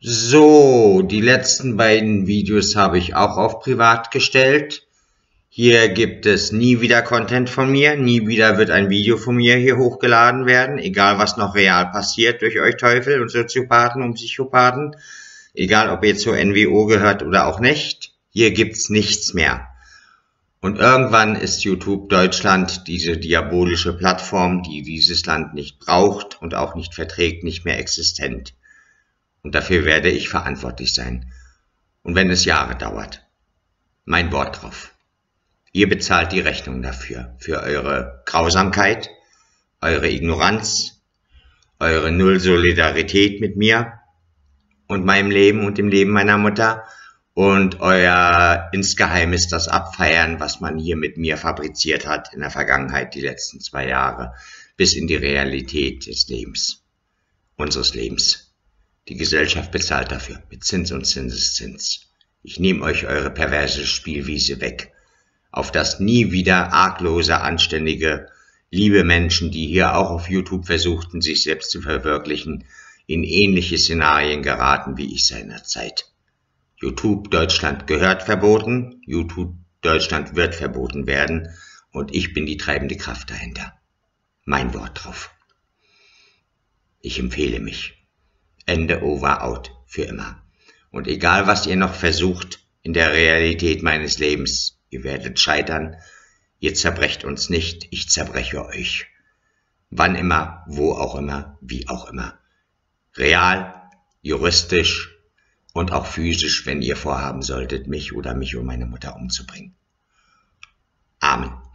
So, die letzten beiden Videos habe ich auch auf privat gestellt. Hier gibt es nie wieder Content von mir, nie wieder wird ein Video von mir hier hochgeladen werden, egal was noch real passiert durch euch Teufel und Soziopathen und Psychopathen, egal ob ihr zur NWO gehört oder auch nicht, hier gibt's nichts mehr. Und irgendwann ist YouTube Deutschland, diese diabolische Plattform, die dieses Land nicht braucht und auch nicht verträgt, nicht mehr existent. Und dafür werde ich verantwortlich sein. Und wenn es Jahre dauert. Mein Wort drauf. Ihr bezahlt die Rechnung dafür, für eure Grausamkeit, eure Ignoranz, eure Null-Solidarität mit mir und meinem Leben und dem Leben meiner Mutter und euer insgeheimes das Abfeiern, was man hier mit mir fabriziert hat in der Vergangenheit, die letzten zwei Jahre, bis in die Realität des Lebens, unseres Lebens. Die Gesellschaft bezahlt dafür mit Zins und Zinseszins. Ich nehme euch eure perverse Spielwiese weg auf das nie wieder arglose, anständige, liebe Menschen, die hier auch auf YouTube versuchten, sich selbst zu verwirklichen, in ähnliche Szenarien geraten wie ich seinerzeit. YouTube Deutschland gehört verboten, YouTube Deutschland wird verboten werden und ich bin die treibende Kraft dahinter. Mein Wort drauf. Ich empfehle mich. Ende over out für immer. Und egal was ihr noch versucht in der Realität meines Lebens, Ihr werdet scheitern. Ihr zerbrecht uns nicht, ich zerbreche euch. Wann immer, wo auch immer, wie auch immer. Real, juristisch und auch physisch, wenn ihr vorhaben solltet, mich oder mich und meine Mutter umzubringen. Amen.